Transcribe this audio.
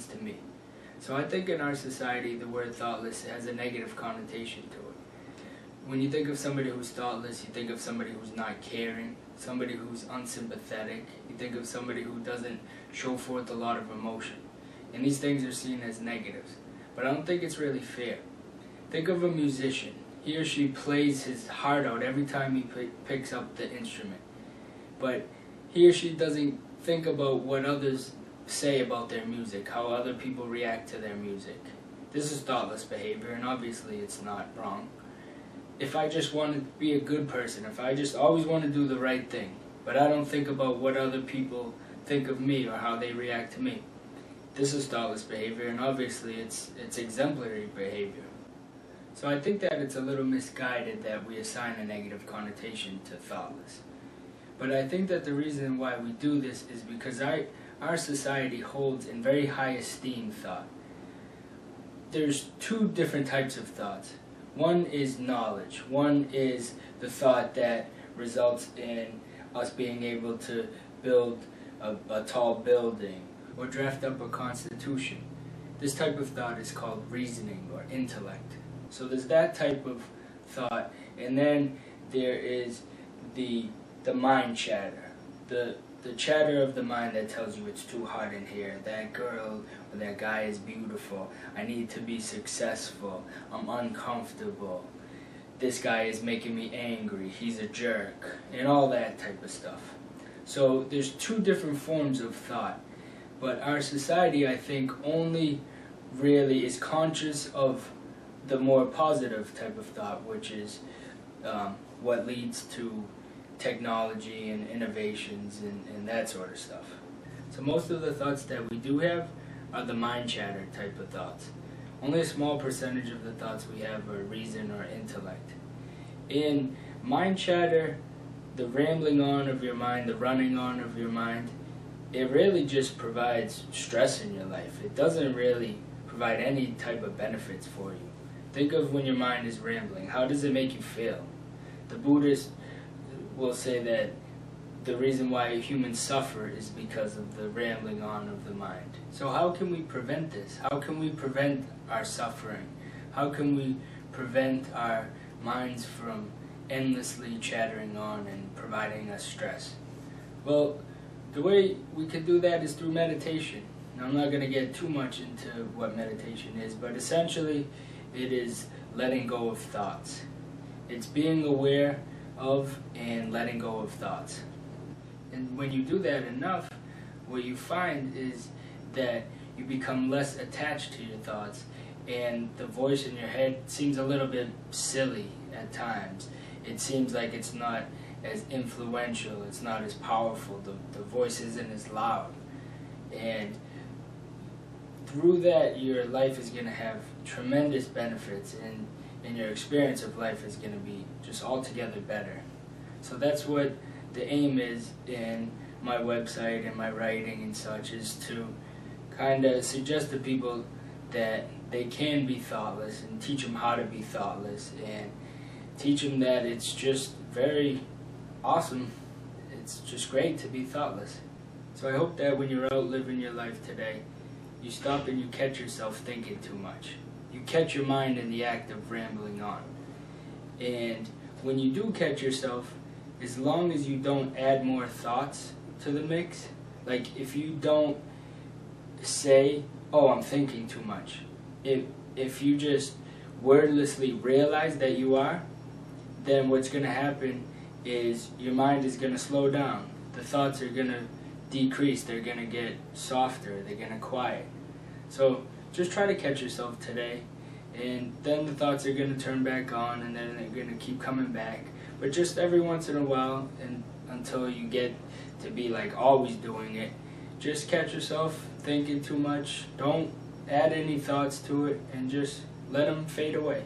means to me. So I think in our society, the word thoughtless has a negative connotation to it. When you think of somebody who's thoughtless, you think of somebody who's not caring, somebody who's unsympathetic, you think of somebody who doesn't show forth a lot of emotion. And these things are seen as negatives. But I don't think it's really fair. Think of a musician. He or she plays his heart out every time he picks up the instrument. But he or she doesn't think about what others say about their music, how other people react to their music. This is thoughtless behavior, and obviously it's not wrong. If I just want to be a good person, if I just always want to do the right thing, but I don't think about what other people think of me or how they react to me, this is thoughtless behavior, and obviously it's it's exemplary behavior. So I think that it's a little misguided that we assign a negative connotation to thoughtless. But I think that the reason why we do this is because I, our society holds in very high esteem thought. There's two different types of thoughts. One is knowledge. One is the thought that results in us being able to build a, a tall building or draft up a constitution. This type of thought is called reasoning or intellect. So there's that type of thought, and then there is the the mind chatter, the the chatter of the mind that tells you it's too hot in here. That girl or that guy is beautiful. I need to be successful. I'm uncomfortable. This guy is making me angry. He's a jerk, and all that type of stuff. So there's two different forms of thought, but our society, I think, only really is conscious of the more positive type of thought, which is um, what leads to technology and innovations and, and that sort of stuff. So most of the thoughts that we do have are the mind chatter type of thoughts. Only a small percentage of the thoughts we have are reason or intellect. In mind chatter, the rambling on of your mind, the running on of your mind, it really just provides stress in your life. It doesn't really provide any type of benefits for you. Think of when your mind is rambling. How does it make you feel? The Buddhist will say that the reason why humans suffer is because of the rambling on of the mind. So, how can we prevent this? How can we prevent our suffering? How can we prevent our minds from endlessly chattering on and providing us stress? Well, the way we can do that is through meditation. Now, I'm not going to get too much into what meditation is, but essentially, it is letting go of thoughts. It's being aware of and letting go of thoughts. And when you do that enough, what you find is that you become less attached to your thoughts and the voice in your head seems a little bit silly at times. It seems like it's not as influential, it's not as powerful, the, the voice isn't as loud. And through that, your life is going to have tremendous benefits and, and your experience of life is going to be just altogether better. So that's what the aim is in my website and my writing and such is to kind of suggest to people that they can be thoughtless and teach them how to be thoughtless and teach them that it's just very awesome. It's just great to be thoughtless. So I hope that when you're out living your life today, you stop and you catch yourself thinking too much. You catch your mind in the act of rambling on. And when you do catch yourself, as long as you don't add more thoughts to the mix, like if you don't say, "Oh, I'm thinking too much," if if you just wordlessly realize that you are, then what's going to happen is your mind is going to slow down. The thoughts are going to decrease. They're going to get softer. They're going to quiet. So just try to catch yourself today, and then the thoughts are going to turn back on, and then they're going to keep coming back. But just every once in a while, and until you get to be like always doing it, just catch yourself thinking too much. Don't add any thoughts to it, and just let them fade away.